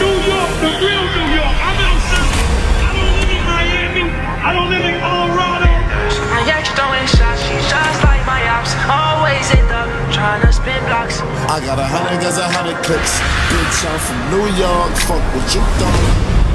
New York, the real New York. I'm outside. I don't live in Miami. I don't live in Colorado. My ex throwing shots, she's just like my ops. Always in the trying to spin blocks. I got a hundred guns, a hundred clips. Bitch, I'm from New York. Fuck what you thought.